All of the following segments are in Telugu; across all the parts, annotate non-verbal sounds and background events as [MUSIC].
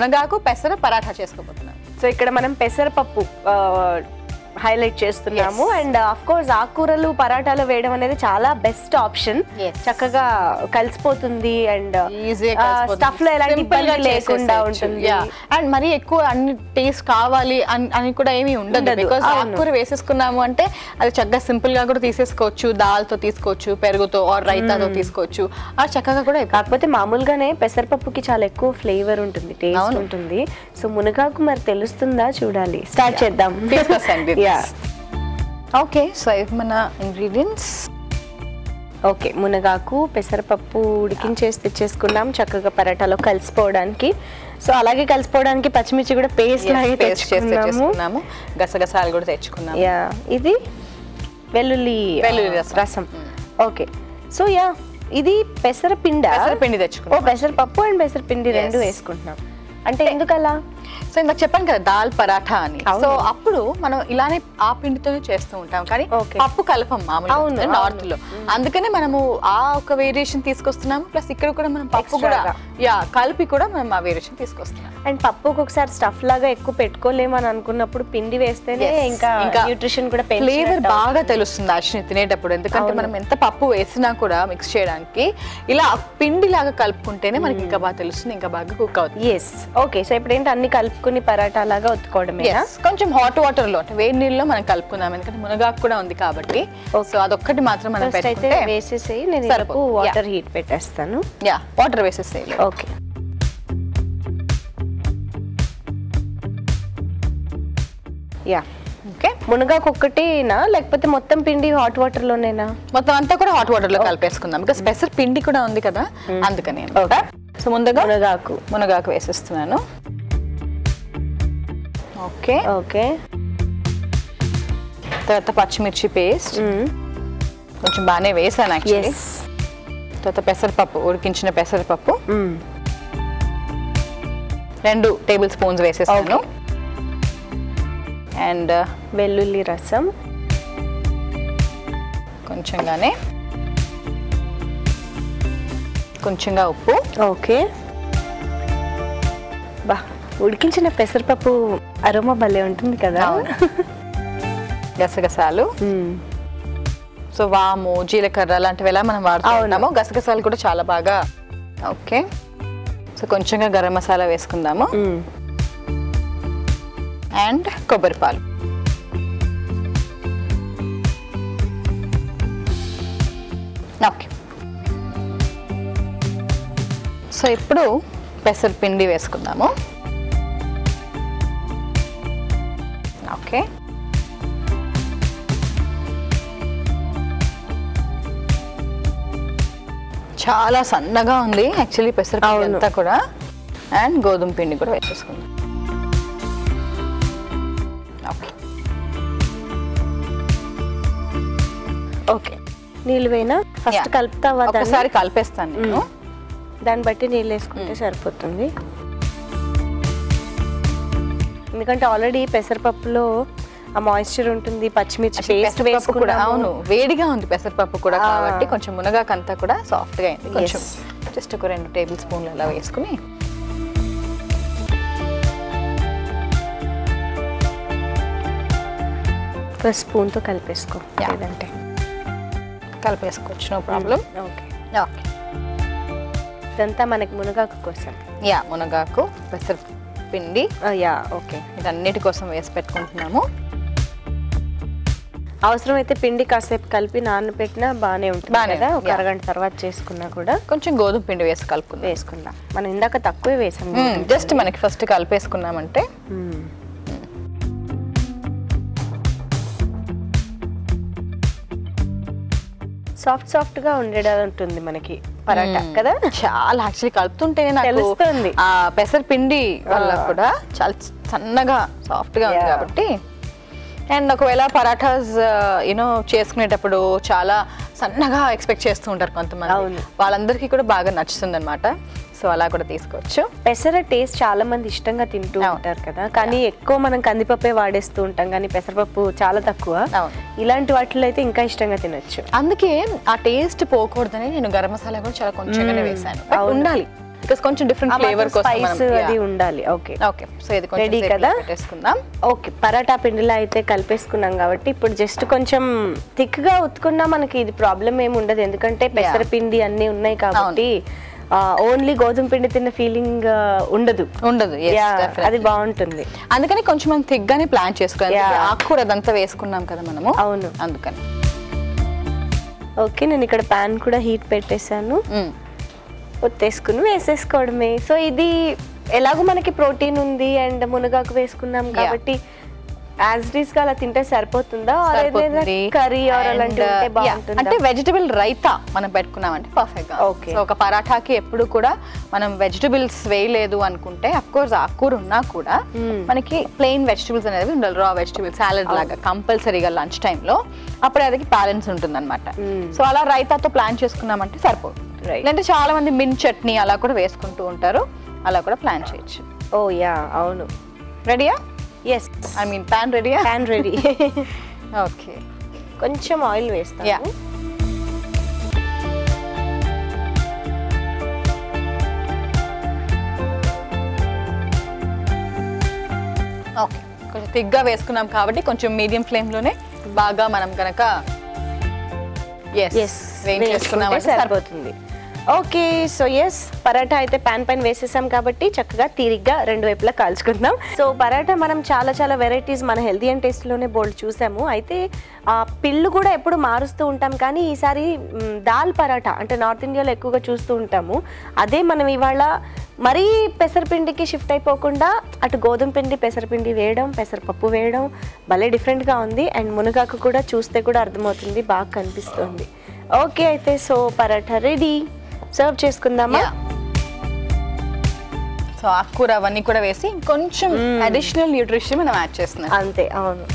మునగాకు పెసర పరాఠా చేసుకోబోతున్నాం సో ఇక్కడ మనం పెసరపప్పు హైలైట్ చేస్తున్నాము. అండ్ ఆఫ్ కోర్స్ ఆకుకూరలు పరాటాలు వేయడం అనేది చాలా బెస్ట్ ఆప్షన్. చక్కగా కలిసిపోతుంది అండ్ స్టఫ్లో ఎలాంటి ఇబ్బంది లేకుండా ఉంటుంది. అండ్ మరి ఎక్కువ అన్ని టేస్ట్ కావాలి అని- కూడా ఏమీ ఉండదు. బికాస్. ఆకుకూర వేసేసుకున్నాము అంటే అది చక్కగా సింపుల్గా కూడా తీసేసుకోవచ్చు. దాల్తో తీసుకోవచ్చు పెరుగుతో ఆర్ రైతాతో తీసుకోవచ్చు. అది చక్కగా కూడా. కాకపోతే మామూలుగానే పెసరపప్పుకి చాలా ఎక్కువ ఫ్లేవర్ ఉంటుంది టేస్ట్. ఉంటుంది. సో మునగాకు మరి తెలుస్తుందా? చూడాలి. స్టార్ట్ చేద్దాం. [LAUGHS] Yeah. ఓకే సో ఇవి మన ఇంగ్రీడియంట్స్ ఓకే మునగాకు పెసరపప్పు ఉడికించేసి తెచ్చేసుకున్నాం చక్కగా పరాటాలో కలిసిపోవడానికి. సో అలాగే కలిసిపోవడానికి పచ్చిమిర్చి కూడా పేస్ట్ లాగే పేస్ట్ చేసి తెచ్చుకున్నాము తెచ్చుకున్నాము గసగసాలు కూడా తెచ్చుకున్నాము. యా ఇది వెల్లుల్లి వెల్లుల్లి ఆ, రసం. ఓకే సో యా ఇది పెసరపిండ? పెసరపిండి ఓ తెచ్చుకున్నాం పెసరపప్పు అండ్ పెసరపిండి రెండు. వేసుకుంటున్నాం. అంటే ఎందుకలా? సో ఇందాక చెప్పాను కదా దాల్ పరాఠా అని. సో అప్పుడు మనం ఇలానే ఆ పిండితోనే చేస్తూ ఉంటాం. కానీ. పప్పు కలపం అవును. నార్త్లో అందుకనే మనము ఆ ఒక వేరియేషన్ తీసుకొస్తున్నాము. ప్లస్ ఇక్కడ కూడా మనం పప్పు కూడా. యా కలిపి కూడా మనం ఆ వేరియేషన్ తీసుకొస్తున్నాం. అండ్ పప్పుకి ఒకసారి స్టఫ్ లాగా ఎక్కువ పెట్టుకోలేము అని అనుకున్నప్పుడు పిండి వేస్తేనే. ఇంకా ఇంకా న్యూట్రిషన్ కూడా ఫ్లేవర్ బాగా తెలుస్తుంది అశ్విని తినేటప్పుడు. ఎందుకంటే మనం ఎంత పప్పు వేసినా కూడా మిక్స్ చేయడానికి ఇలా పిండి లాగా కలుపుకుంటేనే మనకి ఇంకా బాగా తెలుస్తుంది ఇంకా బాగా కుక్ అవుతుంది. ఎస్ ఓకే సో ఇప్పుడు ఏంటి? అన్ని కలుపుకుని పరాటా లాగా ఒత్తుకోవడమే Yes. కొంచెం హాట్ వాటర్లో అంటే వేడి నీళ్ళలో మనం కలుపుకుందాం ఎందుకంటే మునగాకు కూడా ఉంది కాబట్టి. సో అదొక్కటి మాత్రం మనం అయితే పెట్టుకుంటే వేసేసి నేను వాటర్ హీట్ పెట్టేస్తాను. యా వాటర్ వేసేసేయాలి ఓకే యా ఓకే మునగాకు ఒక్కటేనా? లేకపోతే మొత్తం పిండి హాట్ వాటర్ లోనేనా? మొత్తం అంతా కూడా హాట్ వాటర్లో కలిపేసుకుందాం బికాస్ పెసర పిండి కూడా ఉంది కదా అందుకని Okay. సో ముందుగా మునగాకు. మునగాకు వేసేస్తున్నాను. ఓకే. ఓకే. తర్వాత పచ్చిమిర్చి పేస్ట్. కొంచెం బాగానే వేసాను యాక్చువల్లీ తర్వాత పెసరపప్పు ఉడికించిన పెసరపప్పు. రెండు టేబుల్ స్పూన్స్ వేసేసాను. అండ్ వెల్లుల్లి రసం. కొంచెంగానే కొంచెంగా ఉప్పు. ఓకే. బా ఉడికించిన పెసరపప్పు అరోమా భలే ఉంటుంది కదా. గసగసాలు. సో వాము జీలకర్ర లాంటివి ఎలా మనం వాడుతూ అవును. ఉంటామో గసగసాలు కూడా చాలా బాగా ఓకే. సో కొంచెంగా గరం మసాలా వేసుకుందాము. అండ్ కొబ్బరి పాలు. ఓకే. సో ఇప్పుడు పెసరపిండి వేసుకుందాము. ఓకే. చాలా సన్నగా ఉంది. యాక్చువల్లీ పెసరపిండి అవును. అంతా కూడా. అండ్ గోధుమ పిండి కూడా వేసేసుకుందాం. ఓకే. ఓకే. నీళ్ళు వేయనా? ఫస్ట్. కలుపుతావా? ఒకసారి కలిపేస్తాను నేను. దాన్ని బట్టి నీళ్ళు వేసుకుంటే సరిపోతుంది. ఎందుకంటే ఆల్రెడీ పెసరపప్పులో ఆ మాయిశ్చర్ ఉంటుంది పచ్చిమిర్చి పేస్ట్ పెసరపప్పు కూడా అవును వేడిగా ఉంది పెసరపప్పు కూడా. కాబట్టి కొంచెం మునగాకంతా కూడా సాఫ్ట్గా అయింది కొంచెం. జస్ట్ ఒక రెండు టేబుల్ స్పూన్లు అలా వేసుకుని. ఒక స్పూన్తో కలిపేసుకో. లేదంటే. కలిపేసుకోవచ్చు నో ప్రాబ్లం ఓకే ఓకే ఇదంతా మనకి మునగాకు కోసం. యా మునగాకు పెసర పిండి. Yeah okay. ఇదన్నిటి కోసం వేసి పెట్టుకుంటున్నాము. అవసరమైతే పిండి కాసేపు కలిపి నానబెట్టినా బాగానే ఉంటుంది కదా? ఒక. అరగంట తర్వాత చేసుకున్నా కూడా. కొంచెం గోధుమ పిండి వేసి కలుపుకుందాం. వేసుకుందాం. మనం ఇందాక తక్కువే వేసాం జస్ట్ మనకి ఫస్ట్ కలిపేసుకున్నామంటే. సాఫ్ట్ సాఫ్ట్గా ఉండేలా ఉంటుంది మనకి. పరాటా కదా చాలా యాక్చువల్లీ కలుపుతుంటేనే నాకు తెలుస్తుంది. ఆ పెసర పిండి వల్ల. కూడా చాలా సన్నగా సాఫ్ట్గా ఉంది. కాబట్టి అండ్ ఒకవేళ పరాఠాస్ యూనో చేసుకునేటప్పుడు చాలా సన్నగా ఎక్స్పెక్ట్ చేస్తూ ఉంటారు కొంతమంది. వాళ్ళందరికీ కూడా బాగా నచ్చుతుంది అనమాట సో అలా కూడా తీసుకోవచ్చు. పెసర టేస్ట్ చాలా మంది ఇష్టంగా తింటూ. ఉంటారు కదా. కానీ ఎక్కువ మనం కందిపప్పే వాడేస్తూ ఉంటాం. కానీ పెసరపప్పు చాలా తక్కువ. ఇలాంటి వాటిలో అయితే ఇంకా ఇష్టంగా తినొచ్చు. అందుకే ఆ టేస్ట్ పోకూడదని నేను గరం మసాలా కూడా చాలా కొంచెంగానే వేసాను. ఉండాలి. బికాస్ కొంచెం డిఫరెంట్ ఫ్లేవర్ స్పైస్ అది ఉండాలి. ఓకే ఓకే సో ఇది సేపు కదా? పెట్టేసుకుందాం. ఓకే పరాటా పిండిలో అయితే కలిపేసుకున్నాం కాబట్టి ఇప్పుడు జస్ట్ కొంచెం థిక్గా ఉత్తుకున్నా మనకి ఇది ప్రాబ్లం ఏమి ఉండదు. ఎందుకంటే పెసరపిండి అన్ని ఉన్నాయి కాబట్టి ఓన్లీ గోధుమ పిండి తిన్న ఫీలింగ్ ఉండదు. ఉండదు. అది బాగుంటుంది. అందుకని కొంచెం మనం థిక్గానే ప్లాన్ చేసుకోవాలి. ఆకుకూర అదంతా వేసుకున్నాం కదా మనము. అవును. అందుకని. ఓకే నేను ఇక్కడ పాన్ కూడా హీట్ పెట్టేశాను. మ్మ్. ఒత్తేసుకుని వేసేసుకోవడమే సో ఇది ఎలాగో మనకి ప్రోటీన్ ఉంది అండ్ మునగాకు వేసుకున్నాం. కాబట్టి యాజ్ డీస్గా అలా తింటే సరిపోతుందా. కర్రీ అంటే వెజిటబుల్ రైతా మనం పెట్టుకున్నామంటే పర్ఫెక్ట్గా Okay. సో ఒక పరాఠాకి ఎప్పుడు కూడా మనం వెజిటబుల్స్ వేయలేదు అనుకుంటే అఫ్ కోర్స్ ఆకుకూర ఉన్నా కూడా Hmm. మనకి ప్లెయిన్ వెజిటబుల్స్ అనేవి ఉండాలి రా వెజిటబుల్ సాలడ్ లాగా కంపల్సరీగా లంచ్ టైంలో అప్పుడు అది బ్యాలెన్స్ ఉంటుంది అనమాట Hmm. సో అలా రైతాతో ప్లాన్ చేసుకున్నామంటే సరిపోతుంది. లేదంటే చాలా మంది మిన్ చట్నీ అలా కూడా వేసుకుంటూ ఉంటారు. అలా కూడా ప్లాన్ చేయొచ్చు. ఓ యా అవును. రెడీయా ఎస్ ఐ మీన్ ప్యాన్ రెడీయా ప్యాన్ రెడీ ఓకే కొంచెం ఆయిల్ వేస్తాను. ఓకే కొంచెం తిగ్గా వేసుకున్నాం కాబట్టి కొంచెం మీడియం ఫ్లేమ్లోనే బాగా మనం కనుక ఎస్ ఎస్ వేయించేసుకున్నామంటే సరిపోతుంది. ఓకే సో ఎస్ పరాటా అయితే పాన్ పైన వేసేసాం కాబట్టి చక్కగా తీరిగ్గా రెండు వైపులా కాల్చుకుందాం. సో పరాటా మనం చాలా చాలా వెరైటీస్ మన హెల్దీ అండ్ టేస్ట్లోనే బోల్డ్ చూసాము. అయితే ఆ పిల్లు కూడా ఎప్పుడు మారుస్తూ ఉంటాం కానీ ఈసారి దాల్ పరాటా అంటే నార్త్ ఇండియాలో ఎక్కువగా చూస్తూ ఉంటాము. అదే మనం ఇవాళ మరీ పెసరపిండికి షిఫ్ట్ అయిపోకుండా అటు గోధుమ పిండి పెసరపిండి వేయడం పెసరపప్పు వేయడం భలే డిఫరెంట్గా ఉంది. అండ్ మునగాకు కూడా చూస్తే కూడా అర్థమవుతుంది బాగా కనిపిస్తుంది. ఓకే అయితే సో పరాఠా రెడీ సర్వ్ చేసుకుందామా? సో ఆకుకూర అవన్నీ కూడా వేసి ఇంకొంచెం అడిషనల్ న్యూట్రిషన్ మనం యాడ్ చేస్తున్నాం. అంతే అవును.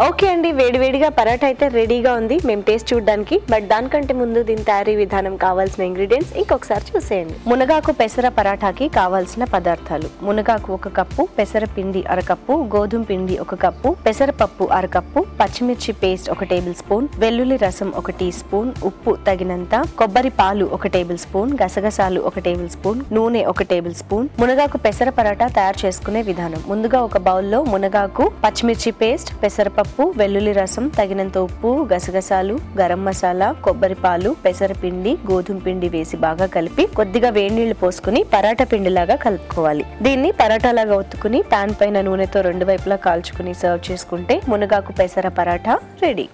ఓకే అండి వేడివేడిగా పరాటా అయితే రెడీగా ఉంది. మేము టేస్ట్ చూడడానికి బట్ దానికంటే ముందు దీని తయారీ విధానం కావాల్సిన ఇంగ్రీడియంట్స్ ఇంకొకసారి చూసేయండి. మునగాకు పెసర పరాఠాకి కావాల్సిన పదార్థాలు. మునగాకు ఒక కప్పు పెసర పిండి అరకప్పు గోధుమ పిండి ఒక కప్పు పెసరపప్పు అరకప్పు పచ్చిమిర్చి పేస్ట్ ఒక టేబుల్ స్పూన్ వెల్లుల్లి రసం ఒక టీ స్పూన్ ఉప్పు తగినంత కొబ్బరి పాలు ఒక టేబుల్ స్పూన్ గసగసాలు ఒక టేబుల్ స్పూన్ నూనె ఒక టేబుల్ స్పూన్. మునగాకు పెసర పరాటా తయారు చేసుకునే విధానం. ముందుగా ఒక బౌల్లో మునగాకు పచ్చిమిర్చి పేస్ట్ పెసరపప్పు వెల్లుల్లి రసం తగినంత ఉప్పు గసగసాలు గరం మసాలా కొబ్బరి పాలు పెసరపిండి గోధుమ పిండి వేసి బాగా కలిపి కొద్దిగా వేడి నీళ్ళు పోసుకుని పరాటా పిండిలాగా కలుపుకోవాలి. దీన్ని పరాటాలాగా ఒత్తుకుని పాన్ పైన నూనెతో రెండు వైపులా కాల్చుకుని సర్వ్ చేసుకుంటే మునగాకు పెసర పరాటా రెడీ.